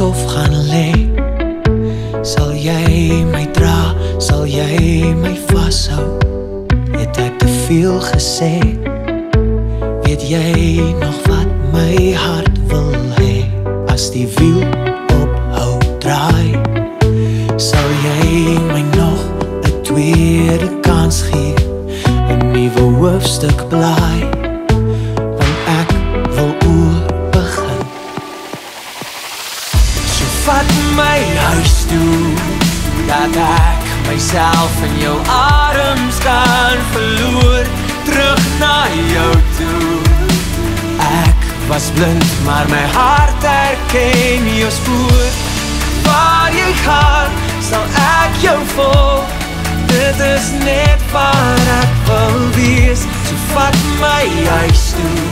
stof gaan lê. Sal jy my dra, sal jy my vashou? Het ek te veel gesê? Weet jy nog wat my hart wil hê? As die wiel ophou draai Sal jy my nog een tweede kans gee? Een nieuwe hoofdstuk blaai. Toe dat ek myself in jou arms kan verloor terug na jou toe. Ek was blind maar my hart herken jou spoor waar jy gaan sal ek jou volg. Dit is net waar ek wil wees. So vat my huis toe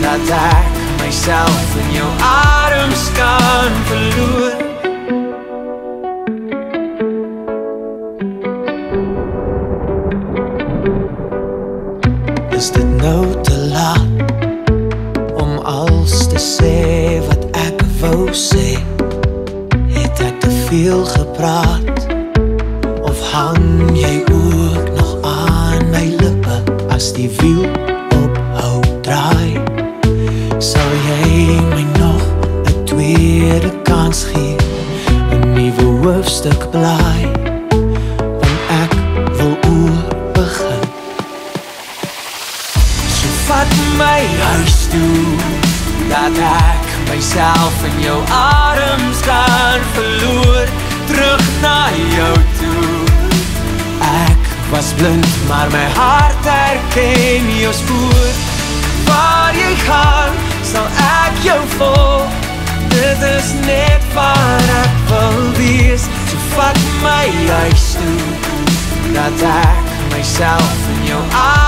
dat ek myself in jou arms kan verloor veel gepraat of hang jy ook nog aan my lippe as die wiel ophou draai? Sal jy my nog 'n tweede kans gee? 'n Nuwe hoofstuk blaai? Want ek wil oor begin. So vat my huis toe Dat ek myself in jou arms kan verloor was blind maar my hart herken jou spoor. Waar jy gaan sal ek jou volg. Dit is net waar ek wil wees. So vat my huis toe Dat ek myself in jou arms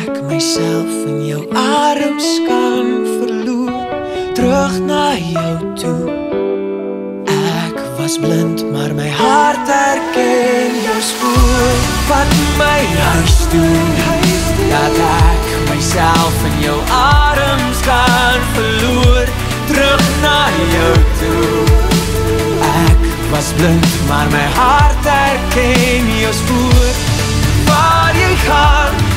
ek myself in jou arms kan verloor. Terug na jou toe. Ek was blind maar my hart herken jou spoor. Vat my huis toe Dat ek myself in jou arms kan verloor. Terug na jou toe. Ek was blind maar my hart herken jou spoor. Waar jy gaan